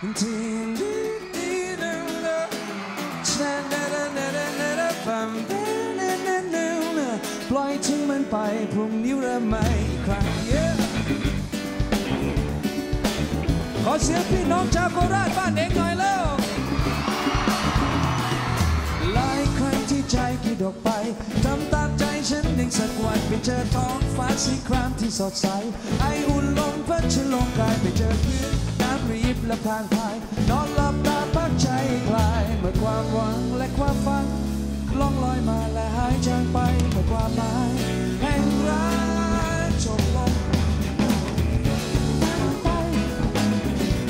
ปล่อยทิ้งมันไปพรุ่งนี้เริ่มใหม่อีกครั้ง Yeah ขอเสียงพี่น้องชาวโคราชบ้านเองหน่อยแล้วหลายครั้งที่ใจคิดออกไปทำตามใจฉันหนึ่งสักวันไปเจอท้องฟ้าสีครามที่สดใสไออุ่นลมพัดฉันลงกายไปเจอพื้นน้ำ รีบและพานพาย นอนหลับตาพักใจคลาย เมื่อความหวังและความฝันล่องลอยมาและหายจางไปเมื่อความหมายแห่งรักจบลงไป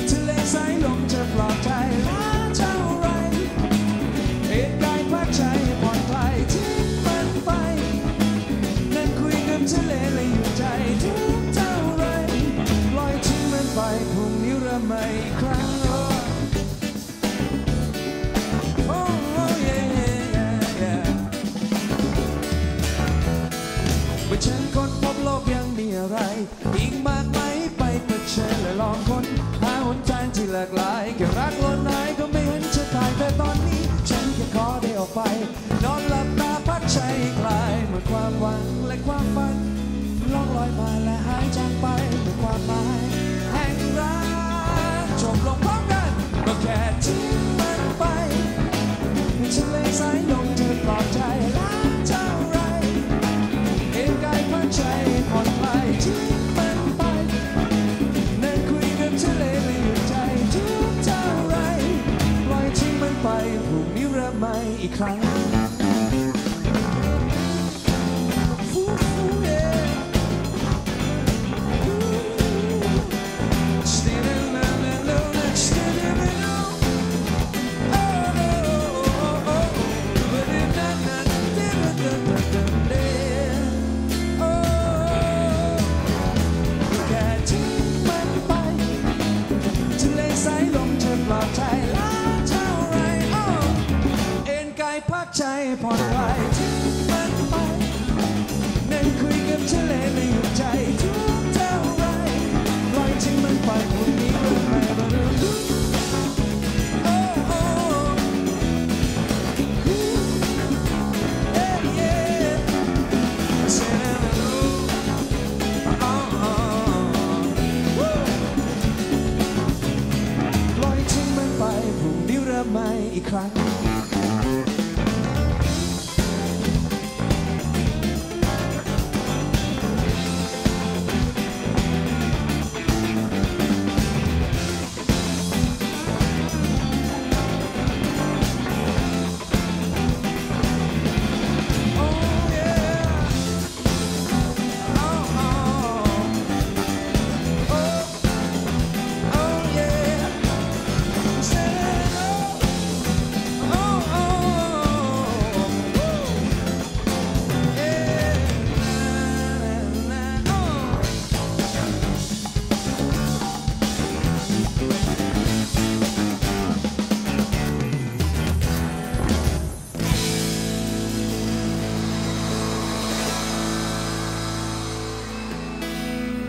ทะเลสายลมจะปลอบใจ เมื่อฉันค้นพบโลกยังมีอะไร อีกมากมายไปเผชิญและลองค้นหาหนทางที่หลากหลายแค่รักล้นหายก็ไม่เห็นจะตายแต่ตอนนี้ ฉันแค่ขอได้ออกไป นอนหลับตาพักใจคลายเมื่อความหวังและความฝันล่องลอยมาและหายจางไป ม่ พักใจผ่อนคลายทิ้งมันไปนั่งคุยกับทะเลไม่หยุดใจทุกเท่าไรปล่อยทิ้งมันไปพรุ่งนี้เริ่มใหม่บรู้โอ้โอ้ Yeah, yeah. Say hello. Oh, oh. Woo. ปล่อยทิ้งมันไปพรุ่งนี้เริ่มใหม่อีกครั้ง